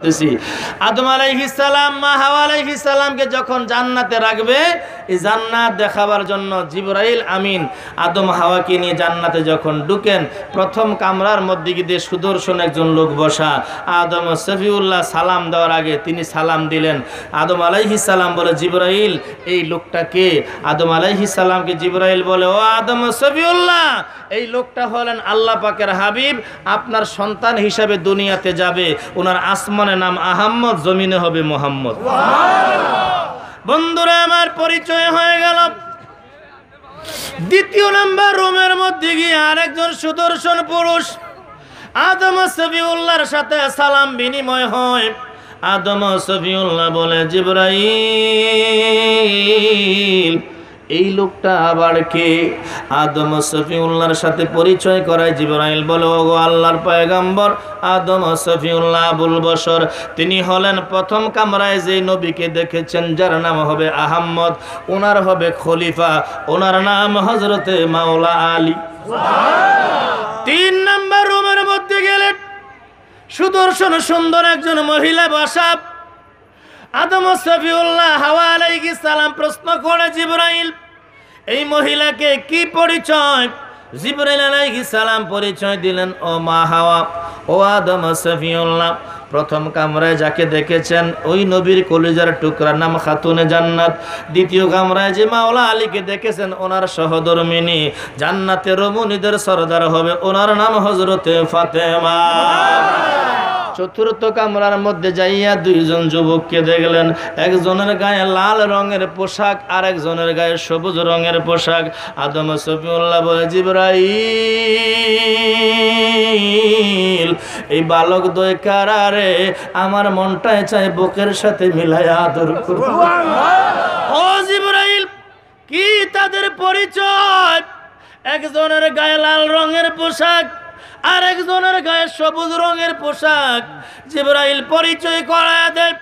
বলতেছি আদম আলাইহিস মা হাওয়া আলাইহিস যখন জান্নাতে রাখবে, এই জান্নাত দেখাবার জন্য জিবরাইল আমিন আদম হাওয়াকে নিয়ে জান্নাতে যখন ঢুকেন, প্রথম কামরার মধ্যে গিয়ে সুদর্শন একজন লোক বসা। আদম সফিউল্লাহ সালাম দেওয়ার আগে তিনি সালাম দিলেন। আদম আলাইহিস বলে, জিবরাইল, এই লোকটাকে আদম আলাইহিস সালামকে জিবরাইল বলে, ও আদম সফিউল্লাহ এই লোকটা হলেন আল্লাহ পাকের হাবিব, আপনার সন্তান হিসাবে দুনিয়াতে যাবে, ওনার আসমানে নাম আহাম্মদ, জমিনে হবে মোহাম্মদ। বন্ধুরা, আমার পরিচয় হয়ে গেল। দ্বিতীয় নাম্বার রুমের মধ্যে গিয়ে আরেকজন সুদর্শন পুরুষ, আদম সফিউল্লাহর সাথে সালাম বিনিময় হয়। আদম সফিউল্লাহ বলে, জিব্রাইল এই লোকটা আবার কে? আদম সফিউল্লাহর সাথে পরিচয় করায় জিবরাইল বলে ওগো আল্লাহর পয়গাম্বর আদম সফিউল্লাহ আবুল বসর তিনি হলেন প্রথম কামরায় যে নবীকে দেখেছেন যার নাম হবে আহাম্মদ ওনার হবে খলিফা ওনার নাম হজরতে মাওলা আলী। তিন নম্বর রুমের মধ্যে গেলেন সুদর্শন সুন্দর একজন মহিলা বসা আদম সফিউল্লাহ হাওয়া আলাইহিস সালাম প্রশ্ন করে জিবরাইল এই মহিলাকে কি পরিচয়? জিবরাইল আলাইহিস সালাম পরিচয় দিলেন, ও মা হাওয়া, ও আদম সফিউল্লাহ, প্রথম কামরায় যাকে দেখেছেন, ওই নবীর কলিজার টুকরা নাম খাতুনে জান্নাত। দ্বিতীয় কামরায় যে মাওলা আলীকে দেখেছেন, ওনার সহধর্মিনী জান্নাতে রমণীদের সরদার হবে, ওনার নাম হজরতে ফাতেমা। চতুর্থ কামরার মধ্যে যাইয়া দুইজন যুবককে দেখলেন। একজনের গায়ে লাল রঙের পোশাক আর একজনের গায়ে সবুজ রঙের পোশাক। আদম সফিউল্লাহ বলে জিবরাইল এই বালক দয় কারারে আমার মনটায় চাই বুকের সাথে মিলায় আদর করব। ও জিবরাইল কি তাদের পরিচয়? একজনের গায়ে লাল রঙের পোশাক আর একজনের গায়ে সবুজ রঙের পোশাক। জিব্রাইল পরিচয় করায় দেয়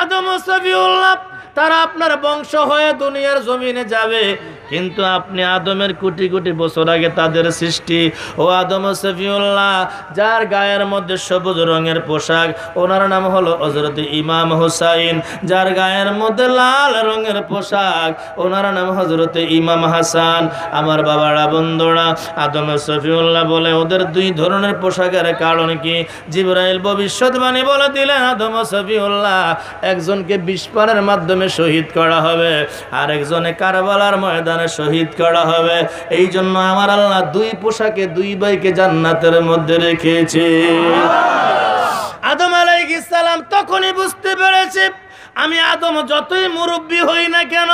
আদম সফিউল্লাহ। তারা আপনার বংশ হয়ে দুনিয়ার জমিনে যাবে। কিন্তু আপনি আদমের কোটি কোটি বছর আগে তাদের সৃষ্টি। ও আদম সফিউল্লাহ, যার গায়ের মধ্যে সবুজ রঙের পোশাক, ওনার নাম হলো হজরত ইমাম হুসাইন। যার গায়ের মধ্যে লাল রঙের পোশাক, ওনার নাম হজরত ইমাম হাসান। আমার বাবারা, বন্ধুরা, আদম সফিউল্লাহ বলে, ওদের দুই ধরনের পোশাকের কারণ কি? জিব্রাইল ভবিষ্যৎবাণী বলে দিলেন, আদম সফিউল্লাহ, একজনকে বিস্ফোরণের মাধ্যমে শহীদ করা হবে। আর একজনে কারবালার ময়দানে শহীদ করা হবে। এই জন্য আমার আল্লাহ দুই পোশাকে দুই ভাইকে জান্নাতের মধ্যে রেখেছে। আদম আলাইহিস সালাম তখনই বুঝতে পেরেছে আমি আদম যতই মুরব্বী হই না কেন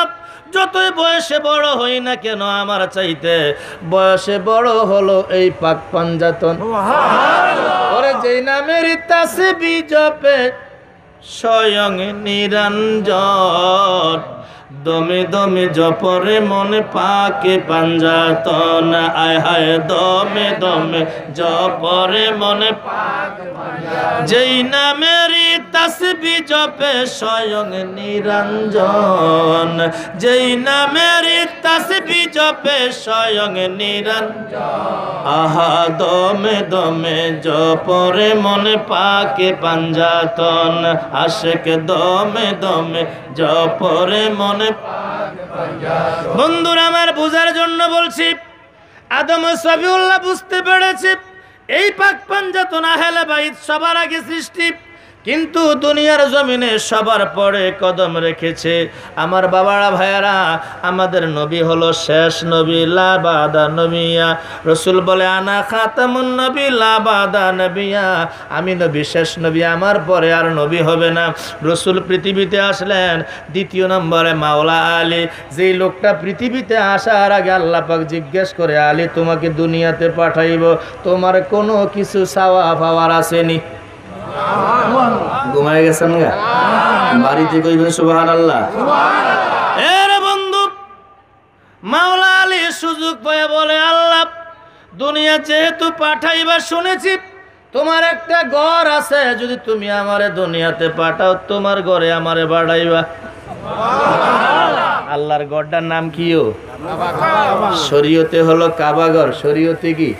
যতই বয়সে বড় হই না কেন আমার চাইতে বয়সে বড় হলো এই পাক পাঞ্জাতন। ওরে যেই নামের তাসে বিজপে স্বয়ং নিরঞ্জন। দমে দমে জপরে মনে পাকে পাঞ্জাতন, আয় হায় দমে দমে জপরে মনে যেই নামেরই তাসবি জপে স্বয়ং নিরঞ্জন, যেই নামেরই তাসবি জপে স্বয়ং নিরঞ্জন। আহা, দমে দমে জপরে মনে পাকে পাঞ্জাতন, আশেক দমে দমে জপরে মনে বন্ধুরা, আমার বুঝার জন্য বলছি, আদম সবিউল্লাহ বুঝতে পেরেছে, এই পাক পাঞ্জাত না আহেলা বাইত সবার আগে সৃষ্টি। কিন্তু দুনিয়ার জমিনে সবার পরে কদম রেখেছে। আমার বাবারা, ভাইয়ারা, আমাদের নবী হলো শেষ নবী লাবাদা নবিয়া। রসুল বলে, আনা খাতামুন নবী লাবাদা নবিয়া। আমি নবী, শেষ নবী, আমার পরে আর নবী হবে না। রসুল পৃথিবীতে আসলেন, দ্বিতীয় নম্বরে মাওলা আলী। যেই লোকটা পৃথিবীতে আসার আগে আল্লাহ পাক জিজ্ঞেস করে, আলী, তোমাকে দুনিয়াতে পাঠাইব। তোমার কোনো কিছু চাওয়া পাওয়ার আসেনি? ঘুমায় গেছেন গা? বাড়িতে কইবেন সুবাহান আল্লাহ বন্ধু মাওলা আলী সুযোগ পেয়ে বলে আল্লাহ দুনিয়া যেহেতু পাঠাইবা শুনেছি তোমার একটা ঘর আছে যদি তুমি আমারে দুনিয়াতে পাঠাও তোমার ঘরে আমারে বাড়াইবা। আল্লাহর গড়টার নাম কিও শরীয়তে হলো কাবাগর শরীয়তে কি?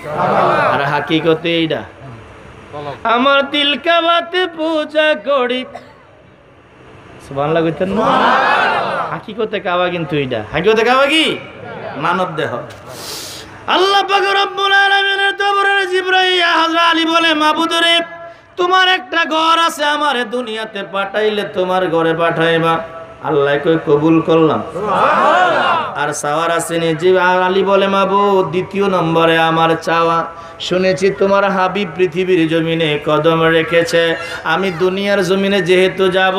আর হাকিকতে এইটা আমার দিল কাবাতে পূজা করি। সুবহানাল্লাহ কইতেন না? হাকিকতে কাবা কিন্তু এইটা হাকিকতে কাবা কি? মানব দেহ। আল্লাহ পাক রব্বুল আলামিনের দরবারে জিবরাইল হযরত আলী বলে মাবুদরে তোমার একটা ঘর আছে আমারে দুনিয়াতে পাঠাইলে তোমার ঘরে পাঠাইবা। আল্লাহ কই কবুল করলাম। আর সাওয়ার আসেনি যে আলী বলে মাবু দ্বিতীয় নম্বরে আমার চাওয়া। শুনেছি তোমার হাবিব পৃথিবীর জমিনে কদম রেখেছে। আমি দুনিয়ার জমিনে যেহেতু যাব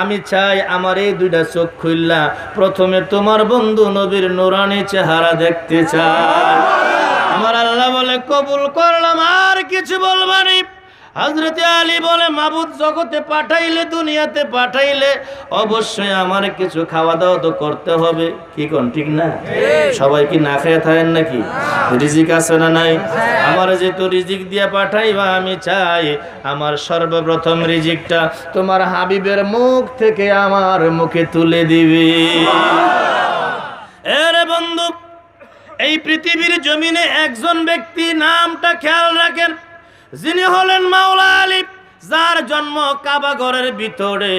আমি চাই আমার এই দুইটা চোখ খুললা প্রথমে তোমার বন্ধু নবীর নুরানি চেহারা দেখতে চাই। আমার আল্লাহ বলে কবুল করলাম আর কিছু বলবানি হজরতে আলী বলে মাবুদ জগতে পাঠাইলে দুনিয়াতে পাঠাইলে অবশ্যই আমার কিছু খাওয়া দাওয়া তো করতে হবে। কি কোন ঠিক না? সবাই কি না খেয়ে থাকেন নাকি? রিজিক আছে না নাই? আমার যেহেতু রিজিক দিয়ে পাঠাইবা আমি চাই আমার সর্বপ্রথম রিজিকটা তোমার হাবিবের মুখ থেকে আমার মুখে তুলে দিবি। এরে বন্ধু এই পৃথিবীর জমিনে একজন ব্যক্তি নামটা খেয়াল রাখেন। যিনি হলেন মাওলা আলী, যার জন্ম কাবাগরের ভিতরে।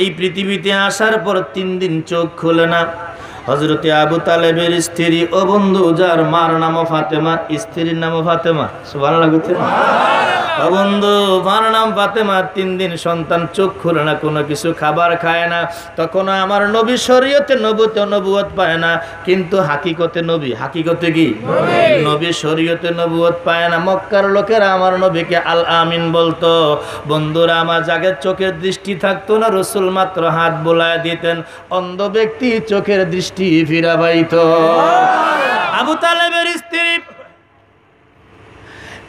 এই পৃথিবীতে আসার পর তিন দিন চোখ খুলে না। হজরতে আবু তালেবের স্ত্রী ও বন্ধু যার মার নাম ফাতেমা স্ত্রীর নাম ফাতেমা। ভালো লাগছে ও বন্ধু মার নাম ফাতেমা তিন দিন সন্তান চোখ খুলে না কোনো কিছু খাবার খায় না। তখন আমার নবী শরীয়তে নবুতে নবুয়ত পায় না। কিন্তু হাকিকতে নবী হাকিকতে কি? নবী। শরীয়তে নবুয়ত পায় না। মক্কার লোকেরা আমার নবীকে আল আমিন বলতো। বন্ধুরা আমার জাগের চোখের দৃষ্টি থাকতো না। রসুল মাত্র হাত বোলায় দিতেন। অন্ধ ব্যক্তি চোখের দৃষ্টি ফিরা পাইত আবু তালেবের স্ত্রী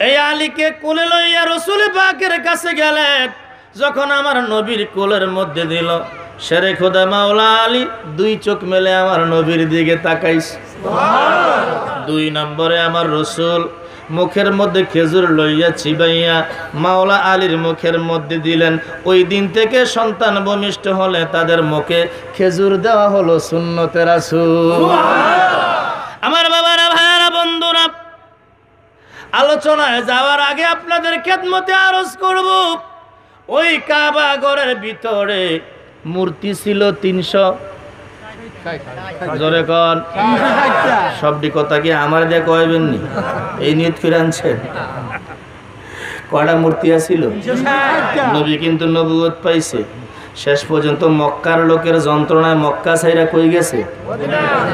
এই আলীকে কোলে লইয়া রসুল পাকের কাছে গেলেন। যখন আমার নবীর কোলের মধ্যে দিল সেরে খোদা মাওলা আলী দুই চোখ মেলে আমার নবীর দিকে তাকাইস। দুই নম্বরে আমার রসুল মুখের মধ্যে খেজুর লইয়া চিবাইয়া মাওলা আলীর মুখের মধ্যে দিলেন। ওই দিন থেকে সন্তান ভূমিষ্ঠ হলে তাদের মুখে খেজুর দেওয়া হলো রাসূল। আমার বাবারা ভাইয়ারা বন্ধুরা আলোচনায় যাওয়ার আগে আপনাদের খেদমতে আরজ করব। ওই কাবা ঘরের ভিতরে মূর্তি ছিল তিনশো জোরে কন। সবটি কথা কি আমার দিয়ে কয়বেন নি? এই নিয়ত ফিরে আনছেন। কয়টা মূর্তি আছিল? নবী কিন্তু নবুয়ত পাইছে। শেষ পর্যন্ত মক্কার লোকের যন্ত্রণায় মক্কা সাইরা কই গেছে?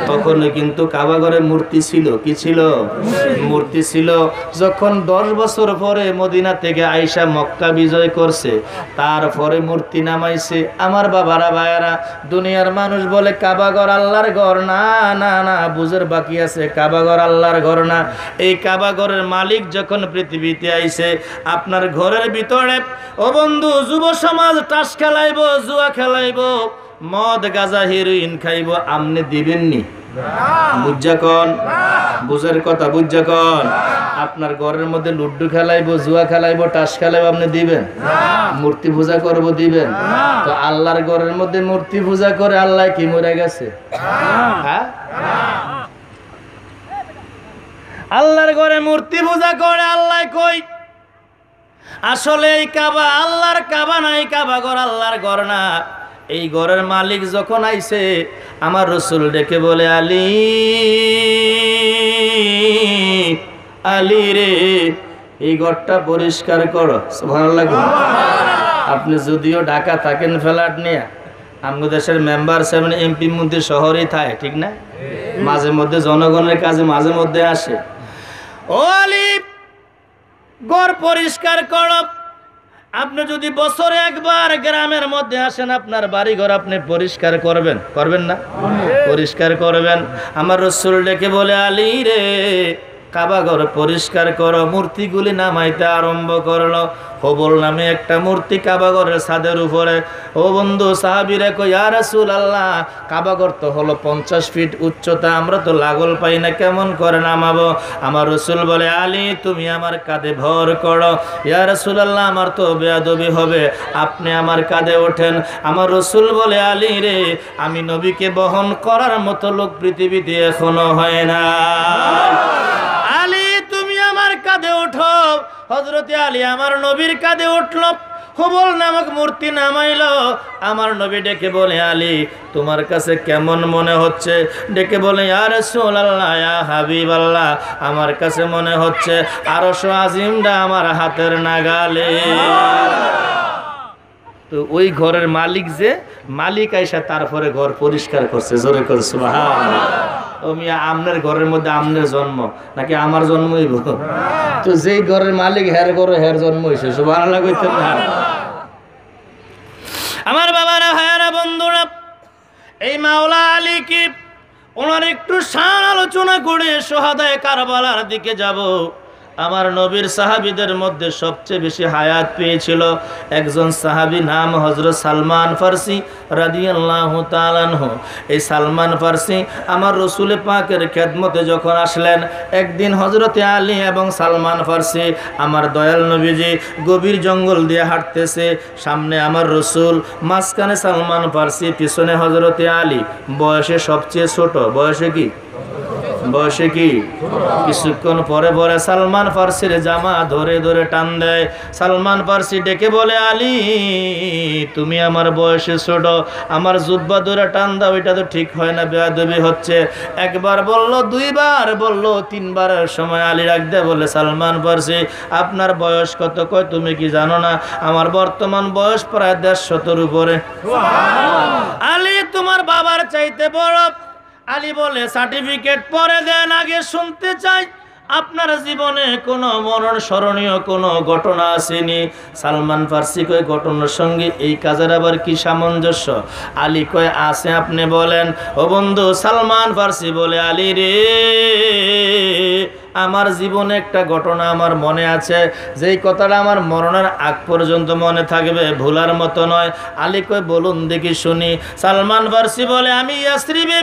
তখন কিন্তু কাবাগরে মূর্তি ছিল। কি ছিল? মূর্তি ছিল যখন দশ বছর পরে মদিনা থেকে আইসা মক্কা বিজয় করছে, তারপরে মূর্তি নামাইছে। আমার বাবারা, ভাইয়ারা, দুনিয়ার মানুষ বলে কাবাগর আল্লাহর ঘর না না না, বুঝের বাকি আছে। কাবাগর আল্লাহর ঘর না। এই কাবাগরের মালিক যখন পৃথিবীতে আইছে, আপনার ঘরের ভিতরে, ও বন্ধু, যুব সমাজ, টাস খেলাইব জুয়া খেলাইব মদ গাজা হিরোইন খাইব আমনে দিবেননি? বুঝা কন? বুঝার কথা বুঝা কন? আপনার ঘরের মধ্যে লুড্ডু খেলাইবো জুয়া খেলাইবো টাস খেলাইবো আপনি দিবেন? মূর্তি পূজা করব দিবেন? তো আল্লাহর ঘরের মধ্যে মূর্তি পূজা করে আল্লাহ কি মরে গেছে? হ্যাঁ? আল্লাহর ঘরে মূর্তি পূজা করে আল্লাহ কই? আসলে এই কাবা আল্লাহর কাবা নাই কাবা ঘর আল্লাহর ঘর না। এই ঘরের মালিক যখন আইছে, আমার রসুল ডেকে বলে, আলী আলী রে, এই ঘরটা পরিষ্কার করো। ভালো লাগে আপনি যদিও ঢাকা থাকেন ফ্ল্যাট নিয়ে আমাদের দেশের মেম্বার, সেভেন এমপি মধ্যে শহরেই থাকে, ঠিক না? মাঝে মধ্যে জনগণের কাজে মাঝে মধ্যে আসে। ও আলী ঘর পরিষ্কার কর। আপনি যদি বছরে একবার গ্রামের মধ্যে আসেন, আপনার বাড়ি ঘর আপনি পরিষ্কার করবেন। করবেন না? পরিষ্কার করবেন। আমার রসুল ডেকে বলে, আলী রে কাবাঘর পরিষ্কার করো, মূর্তিগুলি নামাইতে আরম্ভ করল। হবল নামে একটা মূর্তি কাবাগরের ছাদের উপরে। ও বন্ধু, সাহাবিরে আর রাসূল আল্লাহ কাবাগর তো হলো পঞ্চাশ ফিট উচ্চতা, আমরা তো লাগল পাই না, কেমন করে নামাবো? আমার রসুল বলে, আলী, তুমি আমার কাঁধে ভর করো। ইয়া রাসূল আল্লাহ আমার তো বেয়াদবি হবে, আপনি আমার কাঁধে ওঠেন। আমার রসুল বলে, আলী রে, আমি নবীকে বহন করার মতো লোক পৃথিবীতে এখনও হয় না। হজরতে আলী আমার নবীর কাঁধে উঠল, হুবল নামক মূর্তি নামাইল। আমার নবী ডেকে বলে, আলী, তোমার কাছে কেমন মনে হচ্ছে? ডেকে বলে আর আল্লাহ হাবিব আল্লাহ আমার কাছে মনে হচ্ছে আরও আজিমটা আমার হাতের নাগালে। ওই ঘরের মালিক যে, মালিক আইসা তারপরে ঘর পরিষ্কার করছে। জোরে করছে মিয়া, আমনের ঘরের মধ্যে আমনের জন্ম, নাকি আমার জন্মই তো যেই ঘরের মালিক, হের ঘরে হের জন্ম হয়েছে সুবাহ কইতে না। আমার বাবারা, ভাইয়ারা, বন্ধুরা, এই মাওলা আলী কি, ওনার একটু সার আলোচনা করে সোহাদায় কারবালার দিকে যাব? আমার নবীর সাহাবিদের মধ্যে সবচেয়ে বেশি হায়াত পেয়েছিল একজন সাহাবি নাম হজরত সালমান ফার্সি রাদিয়াল্লাহ তালানহ এই সালমান ফার্সি আমার রসুলে পাকের খেদমতে যখন আসলেন, একদিন হজরতে আলী এবং সালমান ফার্সি আমার দয়াল নবীজি গভীর জঙ্গল দিয়ে হাঁটতেছে, সামনে আমার রসুল, মাঝখানে সালমান ফার্সি, পিছনে হজরতে আলী। বয়সে সবচেয়ে ছোট, বয়সে কি? বয়সে কি? কিছুক্ষণ পরে পরে সালমান ফার্সির জামা ধরে ধরে টান দেয়। সালমান ফার্সি ডেকে বলে আলী তুমি আমার বয়সে ছোট আমার জুব্বা ধরে টান দাও এটা তো ঠিক হয় না বেয়াদবি হচ্ছে। একবার বলল দুইবার বলল তিনবারের সময় আলী রাখতে বলে সালমান ফার্সি আপনার বয়স কত? কয় তুমি কি জানো না? আমার বর্তমান বয়স প্রায় দেড়শতর উপরে। আলী তোমার বাবার চাইতে বড় আলী বলে সার্টিফিকেট পরে দেন আগে শুনতে চাই। আপনার জীবনে কোনো মরণ স্মরণীয় কোনো ঘটনা আসেনি। সালমান ফার্সি কয়, ঘটনার সঙ্গে এই কাজের আবার কি সামঞ্জস্য? আলী কয়, আছে, আপনি বলেন। ও বন্ধু, সালমান ফার্সি বলে, আলী রে, আমার জীবনে একটা ঘটনা আমার মনে আছে। যেই কথাটা আমার মরণের আগ পর্যন্ত মনে থাকবে, ভুলার মতো নয়। আলী কয়, বলুন দেখি শুনি। সালমান ফার্সি বলে, আমি ইয়াসরিবে,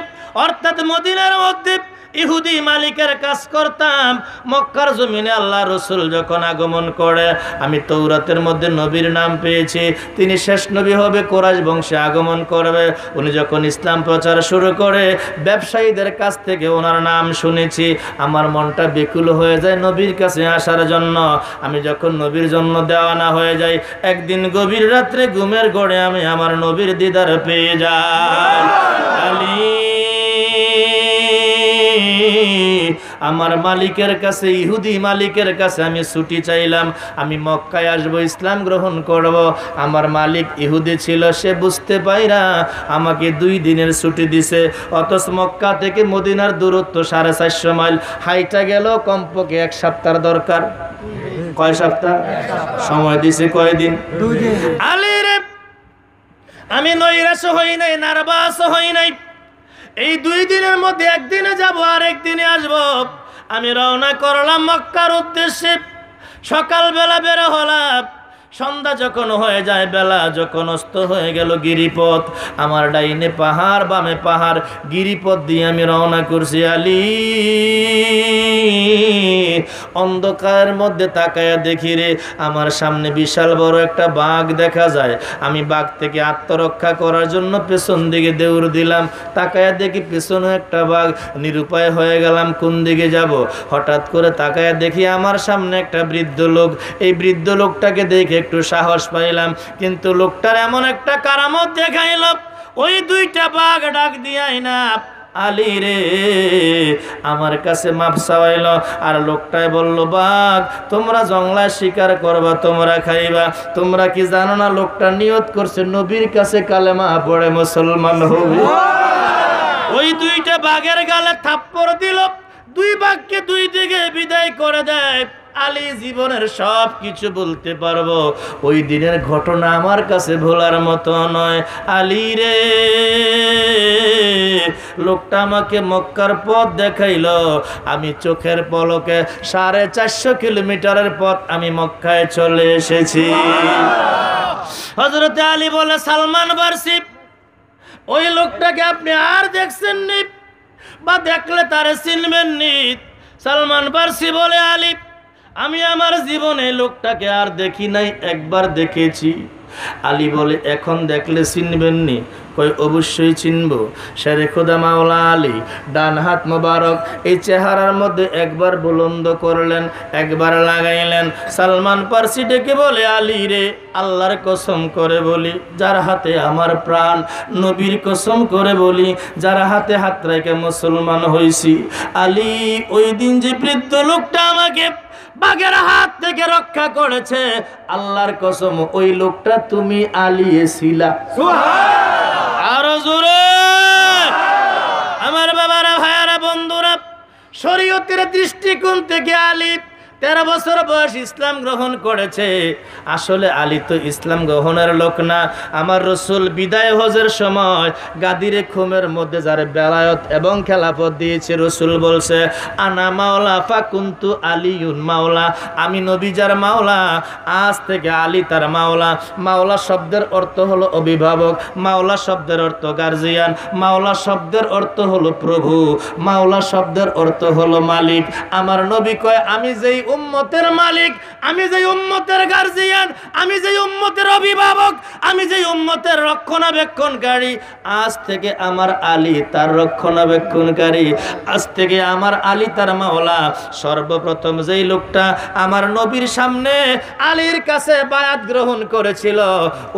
অর্থাৎ মদিনার মধ্যে ইহুদি মালিকের কাজ করতাম, মক্কার জমিনে আল্লাহ রসুল যখন আগমন করে, আমি তৌরাতের মধ্যে নবীর নাম পেয়েছি। তিনি শেষ নবী হবে কোরআশ বংশে আগমন করবে। উনি যখন ইসলাম প্রচার শুরু করে, ব্যবসায়ীদের কাছ থেকে ওনার নাম শুনেছি। আমার মনটা বেকুল হয়ে যায় নবীর কাছে আসার জন্য। আমি যখন নবীর জন্য দেওয়ানা হয়ে যাই, একদিন গভীর রাত্রে ঘুমের গড়ে আমি আমার নবীর দিদার পেয়ে যাই। আলী আমার মালিকের কাছে ইহুদি মালিকের কাছে আমি ছুটি চাইলাম। আমি মক্কায় আসব ইসলাম গ্রহণ করব। আমার মালিক ইহুদি ছিল সে বুঝতে পাইরা আমাকে দুই দিনের ছুটি দিছে। অথচ মক্কা থেকে মদিনার দূরত্ব সাড়ে চারশো মাইল। হাইটা গেল কমপক্ষে এক সপ্তাহ দরকার। কয় সপ্তাহ? সময় দিছে কয়দিন? আলী রে আমি নৈরাশ হই নাই নার্ভাস হই নাই। এই দুই দিনের মধ্যে একদিনে যাব আর একদিনে আসব। আমি রওনা করলাম মক্কার উদ্দেশ্যে। সকালবেলা বেরো হলাম। সন্ধ্যা যখন হয়ে যায়, বেলা যখন অস্ত হয়ে গেল গিরিপথ, আমার ডাইনে পাহাড়, বামে পাহাড়, গিরিপথ দিয়ে আমি রওনা করছি আলী। অন্ধকারের মধ্যে তাকায়া দেখি রে, আমার সামনে বিশাল বড় একটা বাঘ দেখা যায়। আমি বাঘ থেকে আত্মরক্ষা করার জন্য পেছন দিকে দৌড় দিলাম। তাকায়া দেখি পেছনে একটা বাঘ, নিরুপায় হয়ে গেলাম, কোন দিকে যাব? হঠাৎ করে তাকায়া দেখি আমার সামনে একটা বৃদ্ধ লোক। এই বৃদ্ধ লোকটাকে দেখে একটু সাহস পাইলাম, কিন্তু লোকটার এমন একটা কারামত দেখাইল, ওই দুইটা বাঘ ডাক দিয়াই না, আলী রে, আমার কাছে মাপ চাওয়াইল। আর লোকটাই বলল, বাঘ, তোমরা শিকার করবা, তোমরা খাইবা। তোমরা কি জানো না, লোকটা নিয়ত করছে, নবীর কাছে কালেমা পড়ে মুসলমান ওই দুইটা বাঘের গালে থাপ্পড় দিল, দুই বাঘকে দুই দিকে বিদায় করে দেয়। আলী জীবনের সব কিছু বলতে পারব। ওই দিনের ঘটনা আমার কাছে ভোলার মতো নয়। আলী রে, লোকটা আমাকে মক্কার পথ দেখাইল। আমি চোখের পলকে সাড়ে চারশো কিলোমিটারের পথ আমি মক্কায় চলে এসেছি। হজরতে আলী বলে, সালমান বার্সিপ ওই লোকটাকে আপনি আর দেখছেন নি বা দেখলে তারে চিনবেন নি সালমান পার্সি বলে আলিফ আমি আমার জীবনে লোকটাকে আর দেখি নাই, একবার দেখেছি। আলী বলে, এখন দেখলে চিনবেন নি? কই অবশ্যই চিনব। শেরে খোদা মাওলা আলী, ডান হাত মোবারক। এই চেহারার মধ্যে একবার বুলন্দ করলেন, একবার লাগাইলেন। সালমান পার্সি ডেকে বলে, আলী রে, আল্লাহর কসম করে বলি, যার হাতে আমার প্রাণ, নবীর কসম করে বলি, যার হাতে হাত রেখে মুসলমান হয়েছি আলী, ওই দিন যে বৃদ্ধ লোকটা আমাকে বাঘের হাত থেকে রক্ষা করেছে। আল্লাহর কসম, ওই লোকটা তুমি আলিয়েছিলা আরও জোরে। আমার বাবারা, ভাইয়ারা, বন্ধুরা, শরীয়তের দৃষ্টিকোণ থেকে আলিফ তেরো বছর বয়স ইসলাম গ্রহণ করেছে। আসলে আলী তো ইসলাম গ্রহণের লোক না। আমার রসুল বিদায় হজের সময় গাদিরে খুমের মধ্যে যার বেলায়ত এবং খেলাফত দিয়েছে, রসুল বলছে, আনা মাওলা ফাকুন্তু আলিউন মাওলা। আমি নবীজার মাওলা, আজ থেকে আলী তার মাওলা। মাওলা শব্দের অর্থ হলো অভিভাবক, মাওলা শব্দের অর্থ গার্জিয়ান, মাওলা শব্দের অর্থ হলো প্রভু, মাওলা শব্দের অর্থ হলো মালিক। আমার নবী কয়, আমি যেই উম্মতের মালিক, আমি যে উম্মতের গার্জিয়ান, আমি যে উম্মতের অভিভাবক, আমি যে উম্মতের রক্ষণাবেক্ষণকারী আজ থেকে আমার আলী তার রক্ষণাবেক্ষণকারী, আজ থেকে আমার আলী তার মাওলা। সর্বপ্রথম যেই লোকটা আমার নবীর সামনে আলীর কাছে বায়াত গ্রহণ করেছিল,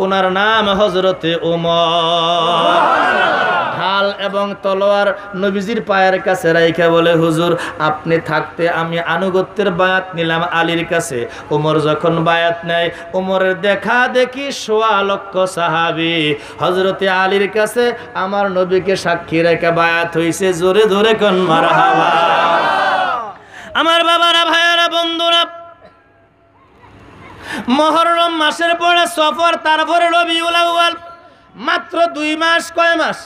ওনার নাম হজরতে উমর। এবং তলোয়ার নবীজির পায়ের কাছে রাইখা বলে, হুজুর, আপনি থাকতে আমি আনুগত্যের বায়াত নিলাম আলীর কাছে। উমর যখন বায়াত নেয়, উমরের দেখা দেখি সোয়া লক্ষ সাহাবি। হজরতে আলীর কাছে আমার নবীকে সাক্ষী রেখা বায়াত হইছে, জোরে জোরে কন মার আমার বাবারা, ভাইয়ারা, বন্ধুরা, মহরম মাসের পরে সফর, তারপরে রবিউল আউয়াল মাত্র দুই মাস কয় মাস?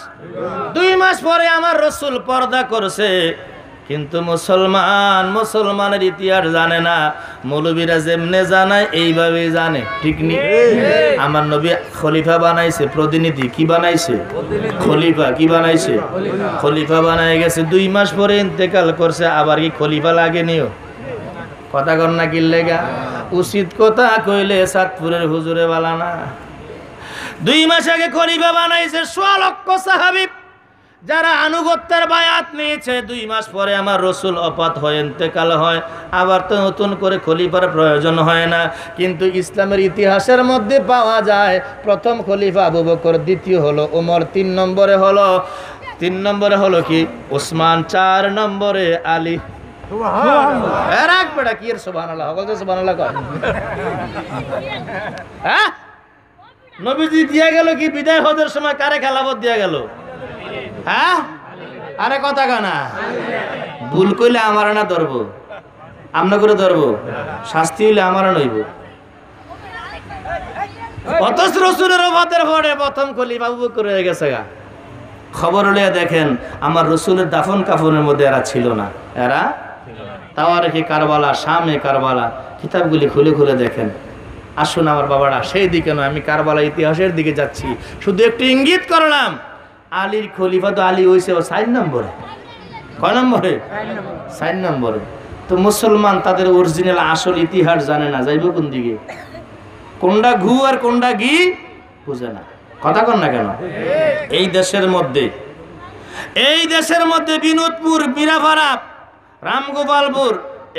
দুই মাস পরে আমার রসুল পর্দা করছে। কিন্তু মুসলমান মুসলমানের ইতিহাস জানে না। মৌলবীরা যেমনে জানায় এইভাবে জানে। ঠিক নি? আমার নবী খলিফা বানাইছে প্রতিনিধি কি বানাইছে? খলিফা কি বানাইছে? খলিফা। বানাই গেছে দুই মাস পরে ইন্তেকাল করছে। আবার কি খলিফা লাগে নিও? কথা কর না কিল্লেগা। উচিত কথা কইলে সাতপুরের হুজুরে বালানা দুই মাস আগে খলিফা বানাইছে সোয়া লক্ষ সাহাবি। যারা আনুগত্যের বায়াত নিয়েছে দুই মাস পরে আমার রসুল অপাত হয় ইন্তেকাল হয়। আবার তো নতুন করে খলিফার প্রয়োজন হয় না। কিন্তু ইসলামের ইতিহাসের মধ্যে পাওয়া যায় প্রথম খলিফা আবু বকর দ্বিতীয় হলো ওমর তিন নম্বরে হলো তিন নম্বরে হলো কি? ওসমান চার নম্বরে আলী। এর এক বেটা কি সকল তো সুবহানাল্লাহ কয় হ্যাঁ? নবীজি দিয়া গেল কি? বিদায় হজের সময় কারে খেলাবত দিয়া গেল? হ্যাঁ? আরে কথা কানা ভুল কইলে আমার না ধরব। আমনা করে ধরব। শাস্তি হইলে আমার নইব। অথচ রসুলের অবাদের পরে প্রথম কলি বাবু করে গেছে গা। খবর হলে দেখেন, আমার রসুলের দাফন কাফনের মধ্যে এরা ছিল না। এরা? তাও আর কি কারবালা সামে কারবালা। কিতাবগুলি খুলে খুলে দেখেন। আসুন আমার বাবারা সেই দিকে নয় আমি কারবালা ইতিহাসের দিকে যাচ্ছি। শুধু একটু ইঙ্গিত করলাম। আলীর খলিফা তো আলী হয়েছে ও সাইন নম্বরে। কয় নম্বরে? সাইন নম্বরে। তো মুসলমান তাদের অরিজিনাল আসল ইতিহাস জানে না যাইব কোন দিকে? কোনটা ঘু আর কোনটা ঘি বুঝে না। কথা কন না কেন? এই দেশের মধ্যে এই দেশের মধ্যে বিনোদপুর মিরাপাড়া রামগোপালপুর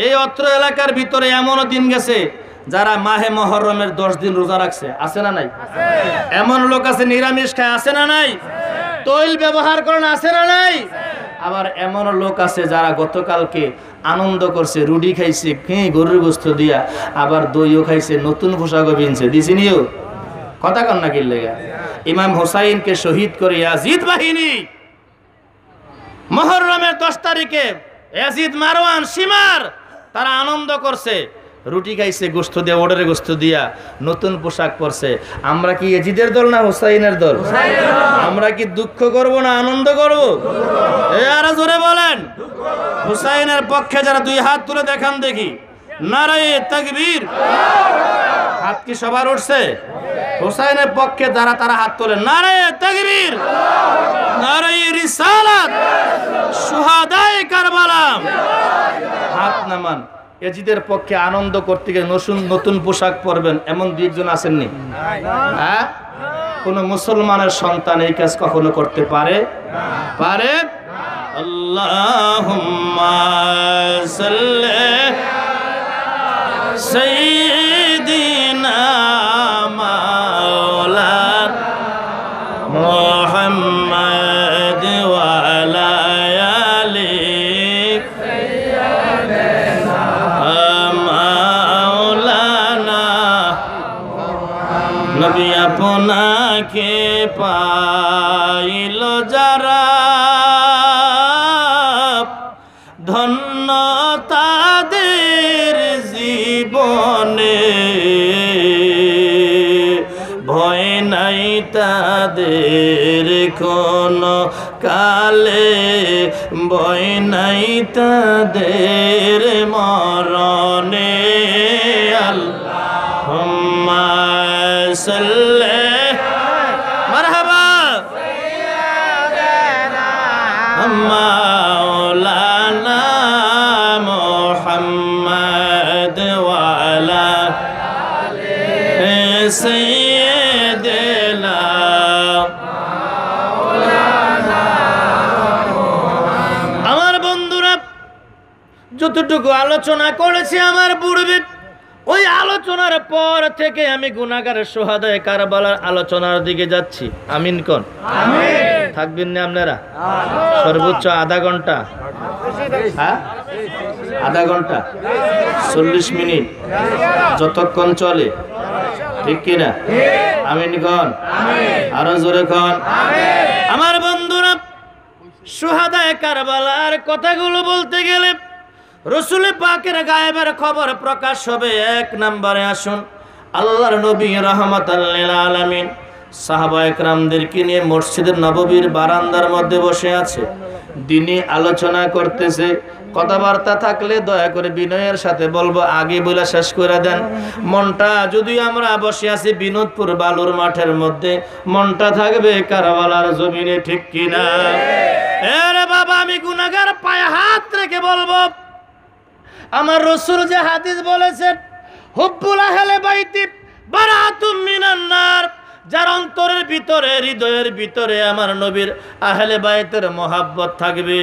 এই অত্র এলাকার ভিতরে এমনও দিন গেছে যারা মাহে মহরমের দশ দিন রোজা রাখছে, আছে না নাই? এমন লোক আছে, নিরামিষ খায়, আছে না নাই? তৈল ব্যবহার করেন আছে না নাই? আবার এমন লোক আছে যারা গতকালকে আনন্দ করছে, রুটি খাইছে হ্যাঁ গরুর গোস্ত দিয়া, আবার দইও খাইছে, নতুন পোশাকও কিনছে দিছি নিও? কথা কন না কিনলে ইমাম হোসাইনকে শহীদ করে ইয়াজিদ বাহিনী। মহরমের দশ তারিখে ইয়াজিদ মারওয়ান সীমার, তারা আনন্দ করছে। রুটি খাইছে, গোস্ত দিয়া, অর্ডারে গোস্ত দিয়া নতুন পোশাক পরছে। আমরা কি এজিদের দল না হোসাইনের দল? আমরা কি দুঃখ করব না আনন্দ করব? এ, আরও জোরে বলেন। হুসাইনের পক্ষে যারা দুই হাত তুলে দেখান দেখি। নারায়ে তাকবীর। হাত কি সবার উঠছে? হুসাইনের পক্ষে যারা তারা হাত তোলে, নারায়ে তাকবীর। নারায়ে রিসালাত। সুহাদায়ে কারবালা হাত নামান। এজিদের পক্ষে আনন্দ করতে গিয়ে নতুন নতুন পোশাক পরবেন, এমন দুই একজন আসেননি হ্যাঁ? কোন মুসলমানের সন্তান এই কাজ কখনো করতে পারে? পারে? আল্লাহুম্মা সাল্লি সাইয়্যিদিনা আপনাকে পাইল যারা? ধন্য তাদের জীবনে। ভয় নাই তাদের কোন কালে। ভয় নাই তাদের যতটুকু আলোচনা করেছি আমার পূর্বে ওই আলোচনার পর থেকে আমি গুনাগারের সোহাদায় কারবালার আলোচনার দিকে যাচ্ছি। আমিন কোন? থাকবেন না আপনারা? সর্বোচ্চ আধা ঘণ্টা। হ্যাঁ? আধা ঘণ্টা। চল্লিশ মিনিট। যতক্ষণ চলে। ঠিক কিনা? আমিন কন? আরও জোরে কন? আমার বন্ধুরা সুহাদায় কারবালার কথাগুলো বলতে গেলে রসুল পাকের গায়েবের খবর প্রকাশ হবে। এক নম্বরে আসুন। আল্লাহর নবী রহমত আলমিন সাহাবা একরামদেরকে নিয়ে মসজিদের নববীর বারান্দার মধ্যে বসে আছে। দিনে আলোচনা করতেছে। কথাবার্তা থাকলে দয়া করে বিনয়ের সাথে বলব, আগে বলে শেষ করে দেন। মনটা যদি আমরা বসে আছি বিনোদপুর বালুর মাঠের মধ্যে, মনটা থাকবে কারাওয়ালার জমিনে ঠিক কিনা? এরে বাবা, আমি গুনাগার পায়ে হাত রেখে বলব আমার রসুল যে হাদিস বলেছেন হুব্বুল আহলে বাইতি বারাতুম মিনান নার। যার অন্তরের ভিতরে, হৃদয়ের ভিতরে আমার নবীর আহলে বাইতের মহাব্বত থাকবে।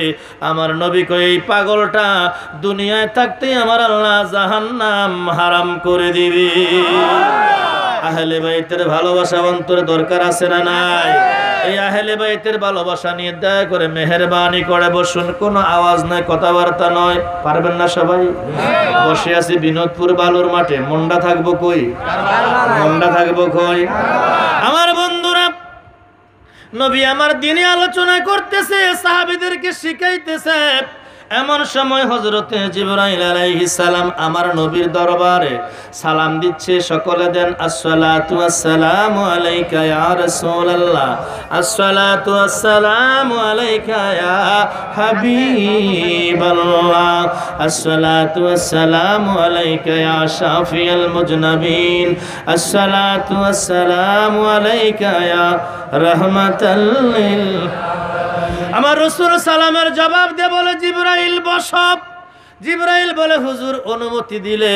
আমার নবী কই এই পাগলটা দুনিয়ায় থাকতে আমার আল্লাহ জাহান্নাম হারাম করে দিবে। আহলে বাইতের ভালোবাসা অন্তরে দরকার আছে না নাই? এই আহলে বাইতের ভালোবাসা নিয়ে দয়া করে মেহরবানি করে বসুন। কোনো আওয়াজ নয় কথাবার্তা নয়। পারবেন না সবাই? বসে আছি বিনোদপুর বালুর মাঠে। মন্ডা থাকব কই? মন্ডা থাকব কই? আমার বন্ধুরা নবী আমার দিনে আলোচনা করতেছে সাহাবিদেরকে শিখাইতেছে এমন সময় হজরতে জিবরাইল আলাইহিস সালাম আমার নবীর দরবারে সালাম দিচ্ছে, সকলে দেন, আসসালাতু আসসালামু আলাইকা ইয়া রাসূলুল্লাহ। আসসালাতু আসসালামু আলাইকা ইয়া হাবিবাল্লাহ। আসসালাতু আসসালামু আলাইকা ইয়া শাফিয়াল মুজনাবিন। আসসালাতু আসসালামু আলাইকা ইয়া রাহমাতাল লিল আমার রসুল সালামের জবাব দিয়ে বলে, জিব্রাইল বসব জিব্রাইল বলে, হুজুর, অনুমতি দিলে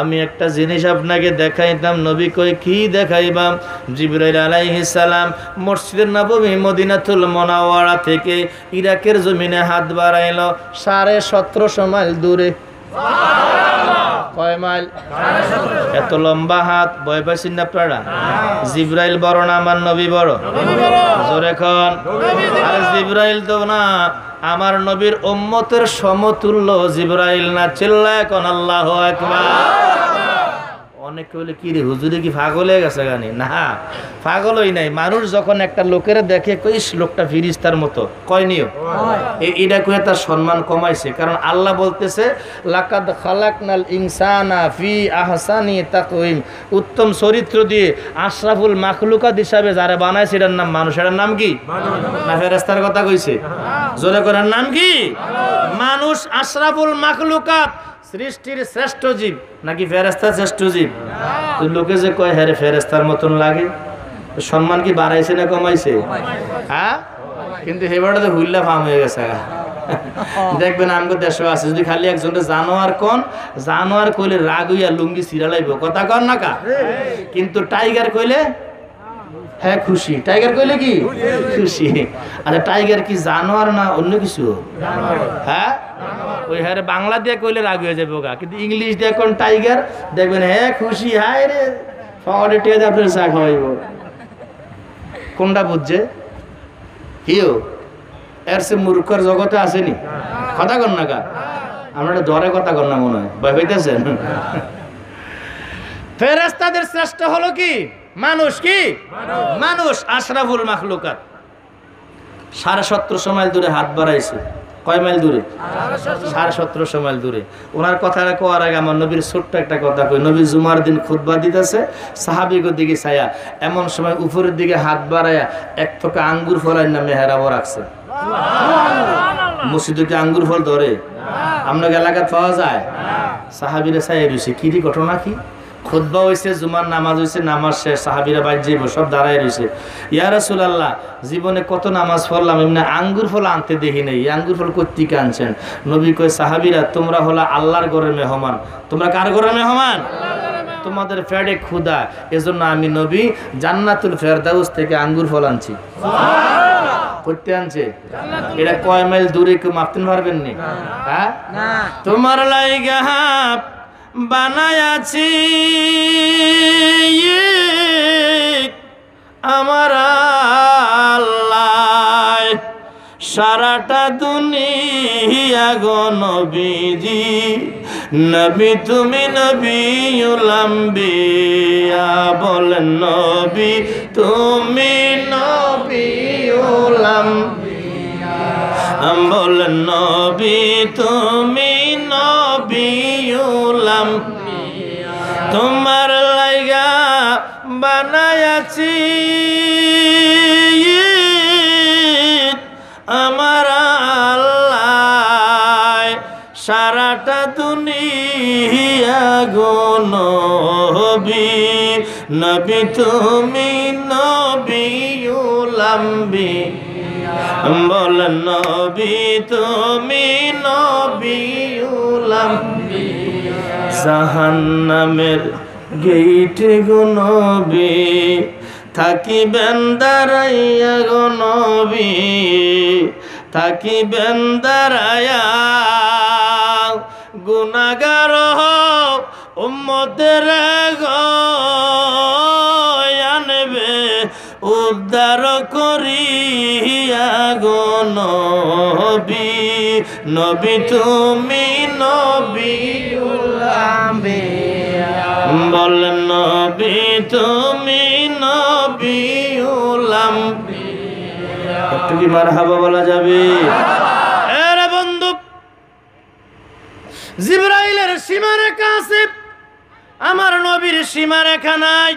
আমি একটা জিনিস আপনাকে দেখাইতাম। নবী কই, কি দেখাইবাম? জিব্রাইল আলাইহিস সালাম মসজিদের নবমী মদিনাতুল মোনাওয়ারা থেকে ইরাকের জমিনে হাত বাড়াইল সাড়ে সতেরোশো মাইল দূরে। কয় মাইল? এত লম্বা হাত, ভয় পাইছেন না আপনারা? জিব্রাইল বড় না আমার নবী বড়? জোরে খন। আরে জিব্রাইল তো না, আমার নবীর উম্মতের সমতুল্য জিব্রাইল না, চিল্লায় এখন আল্লাহ আকবার। অনেকে বলে কি রে হুজুরে কি পাগল হয়ে গেছে গানি না পাগলই নাই। মানুষ যখন একটা লোকের দেখে কই লোকটা ফিরিস্তার মতো। কয়নিও এই এটা কয়ে তার সম্মান কমাইছে। কারণ আল্লাহ বলতেছে লাকাদ খালাকনাল ইনসানা ফি আহসানি তাকওয়িম। উত্তম চরিত্র দিয়ে আশরাফুল মাখলুকাত হিসাবে যারা বানাইছে সেটার নাম মানুষ। এটার নাম কি? না ফেরেস্তার কথা কইছে। জোরে করার নাম কি? মানুষ আশরাফুল মাখলুকাত সৃষ্টির শ্রেষ্ঠ জীব নাকি ফেরেস্তা শ্রেষ্ঠ জীব? তো লোকে যে কয় হ্যাঁ রে ফেরেস্তার মতন লাগে। তো সম্মান কি বাড়াইছে না কমাইছে? হ্যাঁ? কিন্তু হেবারটা হুইল্লা ফার্ম হয়ে গেছে। দেখবেন আমগো দেশে আছে যদি খালি একজন জানোয়ার কোন জানোয়ার কইলে রাগ হইয়া লুঙ্গি ছিড়া লাইব। কথা কর না কা? কিন্তু টাইগার কইলে হ্যাঁ খুশি। টাইগার কইলে কি? খুশি। আচ্ছা টাইগার কি জানোয়ার না অন্য কিছু? হ্যাঁ? ওই হ্যাঁ বাংলা দিয়ে কইলে রাগ হয়ে যাবে ওগা। কিন্তু ইংলিশ দিয়ে কোন টাইগার দেখবেন হ্যাঁ খুশি হায় রে। ফগড়ে টিয়ে আপনার চা খাওয়াইব। কোনটা বুঝছে? কিও এর সে মূর্খর জগতে আসেনি। কথা কর না কা আমরা একটা দরে কথা কর না মনে হয়। ভয় পাইতেছেন? ফেরেস্তাদের শ্রেষ্ঠ হলো কি? মানুষ কি? মানুষ। আশরাফুল মাখলুকাত। সাড়ে সতেরোশো মাইল দূরে হাত বাড়াইছে। কয় মাইল দূরে? সাড়ে সতেরোশো মাইল দূরে। ওনার কথা কোয়ার আগে আমার নবীর ছোট্ট একটা কথা কই নবী জুমার দিন খুতবা দিতেছে সাহাবিগের দিকে ছায়া এমন সময় উপরের দিকে হাত বাড়াইয়া এক থোকা আঙ্গুর ফলাই না মেহরাবও রাখছে। মসজিদে কি আঙ্গুর ফল ধরে? আপনার এলাকায় পাওয়া যায়? সাহাবিরা ছায়া রয়েছে কি রে ঘটনা কি? খুদ্া হয়েছে জুমার নামাজ হয়েছে নামাজ শেষ সাহাবিরা বাইর যাইব সব দাঁড়ায় রয়েছে ইয়া রাসূলুল্লাহ জীবনে কত নামাজ পড়লাম এমনি আঙ্গুর ফল আনতে দেখি নেই আঙ্গুর ফল কোথেকে আনছেন? নবী কয় সাহাবিরা তোমরা হলো আল্লাহর ঘরের মেহমান। তোমরা কার ঘরের মেহমান? তোমাদের ফেডে ক্ষুদা এজন্য আমি নবী জান্নাতুল ফেরদাউস থেকে আঙ্গুর ফল আনছি। করতে আনছে? এটা কয় মাইল দূরে কেউ মাপতে পারবেন নি? হ্যাঁ? তোমার লাইগা বানায়াছি। আমার আল্লাহ সারাটা দুনিয়া গো নবীজি। নবী তুমি নবী উলাম্বিয়া বলেন নবী তুমি নবী উলাম্বিয়া বলেন নবী তুমি উলাম্বিয়া তোমার লাইগা বানায়াছি। আমার আল্লাহ সারাটা দুনিয়া গো নবী। নবী তুমি নবী উলাম্বি। বলেন নবী তুমি নবী উলাম্বি। জাহান্নামের গেইটে গো নবী থাকিবেন দাঁড়াইয়া গো নবী থাকিবেন দাঁড়াইয়া গুণাগার উম্মতের আনবে উদ্ধার করিয়া গো নবী তুমি নবী। বলেন নবী তুমি নবী উলাম একটু কি মার হাবা বলা যাবে? এরে বন্ধু জিব্রাইলের সীমা রেখা আছে। আমার নবীর সীমা রেখা নাই।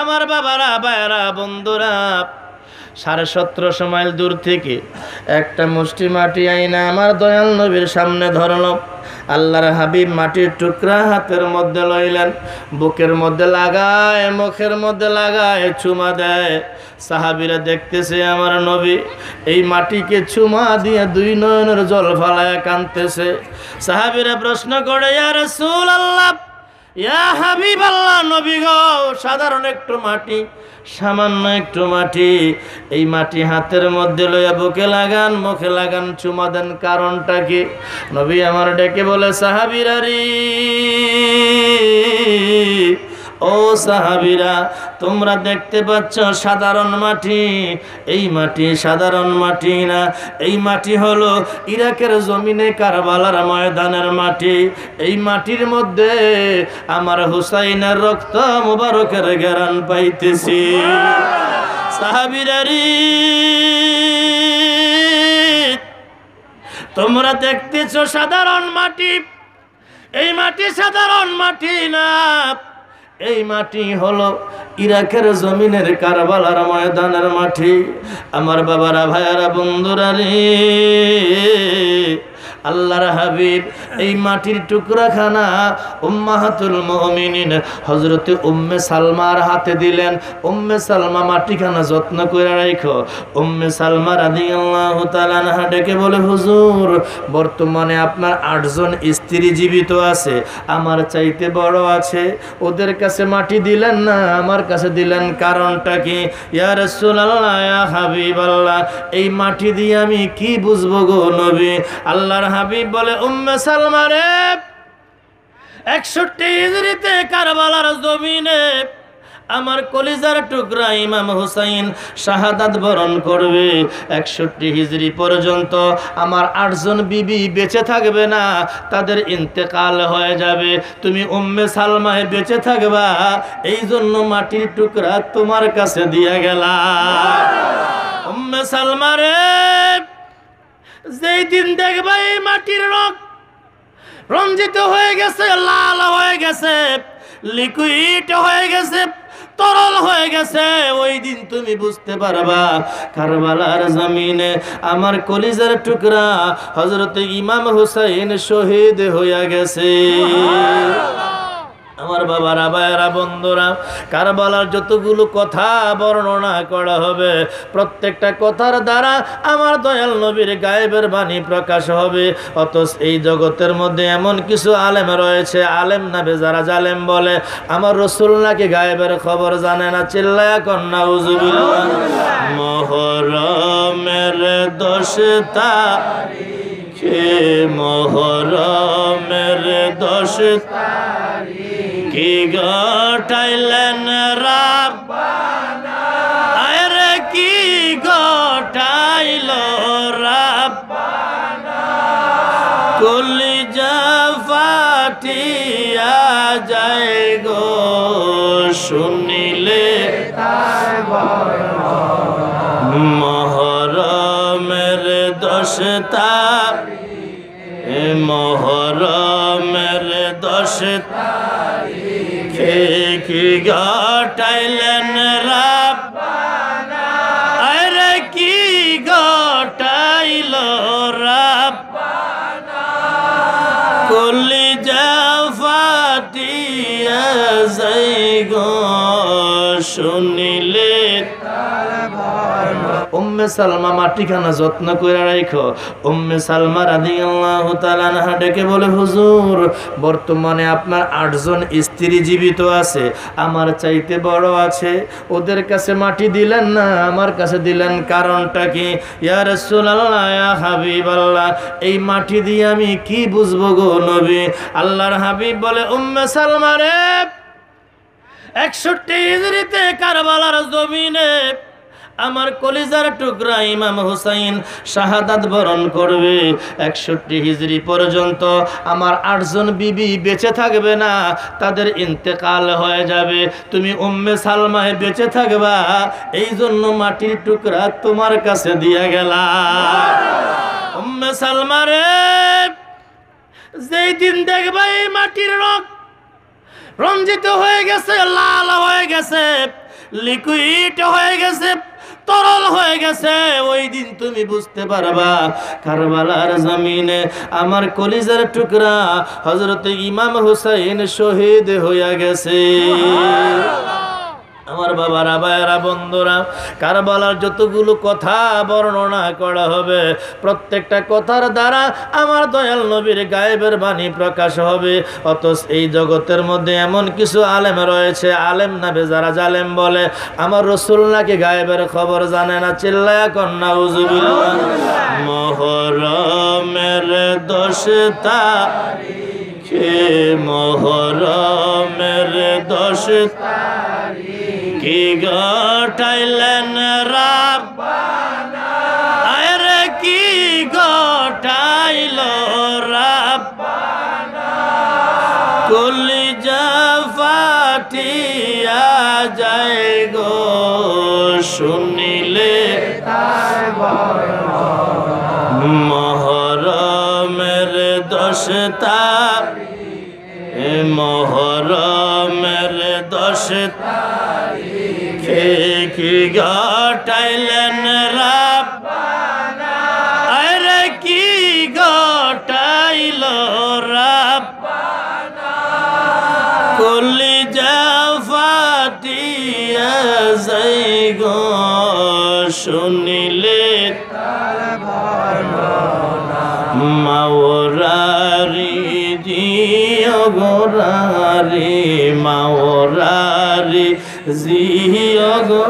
আমার বাবারা বায়রা বন্ধুরা সাড়ে সতেরোশো মাইল দূর থেকে একটা মুষ্টি মাটি আইনা আমার দয়াল নবীর সামনে ধরল। আল্লাহর হাবিব মাটির টুকরা হাতের মধ্যে লইলেন, বুকের মধ্যে লাগায়, মুখের মধ্যে লাগায় চুমা দেয়। সাহাবিরা দেখতেছে আমার নবী, এই মাটিকে চুমা দিয়ে দুই নয়নের জল ফালায় কানতেছে সাহাবিরা প্রশ্ন করে আর রাসূল আল্লাহ ইয়া হাবিব আল্লাহ নবী গো, সাধারণ একটু মাটি, সামান্য একটু মাটি। এই মাটি হাতের মধ্যে লইয়া বুকে লাগান, মুখে লাগান চুমা দেন কারণটা কি? নবী আমার ডেকে বলে সাহাবিরা রে ও সাহাবিরা, তোমরা দেখতে পাচ্ছ সাধারণ মাটি। এই মাটি সাধারণ মাটি না। এই মাটি হলো ইরাকের জমিনে কারবালার ময়দানের মাটি। এই মাটির মধ্যে আমার হুসাইনের রক্ত মুবারকের গেরান পাইতেছি। সাহাবিরারি তোমরা দেখতেছ সাধারণ মাটি। এই মাটি সাধারণ মাটি না। এই মাটি হলো ইরাকের জমিনের কারবালার ময়দানের মাটি। আমার বাবারা ভাইয়ারা বন্ধুরা রে। আল্লাহর হাবিব, এই মাটির টুকরাখানা উম্মাহাতুল মুমিনিন হযরতে উম্মে সালমার হাতে দিলেন। উম্মে সালমা মাটিখানা যত্ন করে রাখো। উম্মে সালমা রাদিয়াল্লাহু তাআলা আনহা ডেকে বলে, হুজুর, বর্তমানে আপনার আটজন স্ত্রী জীবিত আছে, আমার চাইতে বড় আছে। ওদের কাছে মাটি দিলেন না, আমার কাছে দিলেন কারণটা কি? ইয়া রাসূলুল্লাহ, ইয়া হাবিবাল্লাহ, এই মাটি দিয়ে আমি কি বুঝব গো নবী? আল্লাহর হাবিব বলে, উম্মে সালমা রে, একষট্টি হিজড়িতে কারবালার জমিনে আমার কলিজার টুকরা ইমাম হুসাইন শাহাদাত বরণ করবে। একষট্টি হিজড়ি পর্যন্ত আমার আটজন বিবি বেঁচে থাকবে না, তাদের ইন্তেকাল হয়ে যাবে। তুমি উম্মে সালমায় বেঁচে থাকবা এই জন্য মাটির টুকরা তোমার কাছে দিয়ে গেলা উম্মে সালমা রে যেই দিন দেখবা এই মাটির রং রঞ্জিত হয়ে গেছে, লাল হয়ে গেছে লিকুইড হয়ে গেছে, তরল হয়ে গেছে, ওই দিন তুমি বুঝতে পারবা কারবালার জমিনে আমার কলিজার টুকরা হজরত ইমাম হুসাইন শহীদ হইয়া গেছে। আমার বাবারা, ভাইয়েরা, বন্ধুরা, কারবালার যতগুলো কথা বর্ণনা করা হবে, প্রত্যেকটা কথার দ্বারা আমার দয়াল নবীর গায়েবের বাণী প্রকাশ হবে। অথচ এই জগতের মধ্যে এমন কিছু আলেম রয়েছে, আলেম নাবে যারা জালেম বলে, আমার রসুল নাকি গায়েবের খবর জানে না, চিল্লায়া কন্যা উজুবিল্লাহ মহরমের দশতা কে মহরমের দশ কি গটাইলেন রাব্বানা আরে কি গটাইল রাব্বানা কলিজা ফাটিয়া যায় গো, শুনিলে মহরমের দশতা। মহরমের দশতা। কে গটাইলেন রাব্বানা আরে কি গটাইল রাব্বানা কলিজা ফাটিয়া যাই গো শুনিলে উম্মে সালমা মাটিখানা যত্ন করে রাখো উম্মে সালমা রাদিয়াল্লাহু তাআলা আনহা ডেকে বলে, হুজুর, বর্তমানে আপনার আটজন স্ত্রী জীবিত আছে, আমার চাইতে বড় আছে। ওদের কাছে মাটি দিলেন না, আমার কাছে দিলেন কারণটা কি? ইয়া রাসূলুল্লাহ, ইয়া হাবিবাল্লাহ, এই মাটি দিয়ে আমি কি বুঝব গো নবী? আল্লাহর হাবিব বলে, উম্মে সালমা রে, একষট্টি হিজড়িতে কারবালার জমিনে আমার কলিজার টুকরা ইমাম হুসাইন শাহাদাত বরণ করবে। একষট্টি হিজড়ি পর্যন্ত আমার আটজন বিবি বেঁচে থাকবে না, তাদের ইন্তেকাল হয়ে যাবে। তুমি উম্মে সালমায় বেঁচে থাকবা এই জন্য মাটির টুকরা তোমার কাছে দিয়ে গেলা উম্মে সালমা যেই দিন দেখবা এই মাটির রং রঞ্জিত হয়ে গেছে, লাল হয়ে গেছে লিকুইড হয়ে গেছে তরল হয়ে গেছে। ওই দিন তুমি বুঝতে পারবা, কারবালার জমিনে আমার কলিজার টুকরা হজরত ইমাম হুসাইন শহীদ হইয়া গেছে। আমার বাবারা, ভাইয়েরা, বন্ধুরা, কারবালার যতগুলো কথা বর্ণনা করা হবে, প্রত্যেকটা কথার দ্বারা আমার দয়াল নবীর গায়েবের বাণী প্রকাশ হবে। অথচ এই জগতের মধ্যে এমন কিছু আলেম রয়েছে, আলেম নাবে যারা জালেম বলে, আমার রসুল নাকি গায়েবের খবর জানে না, চিল্লায়া কন্যা উজুবিল্লাহ মহরমের দশতা কে মহরমের দশতা কি গটাইলেন রাব্বানা আরে কি গটাইল রাব্বানা কলিজা ফাটিয়া যায় গো, শুনিলে মহরমের দশতা মহরমের দশতা কি গটাইলেন রাব্বানা আরে কি গটা কলি ফাটিয়া যাই গো শুনিলে মাওরারি জিও গোরারি মাওরারি জিও গো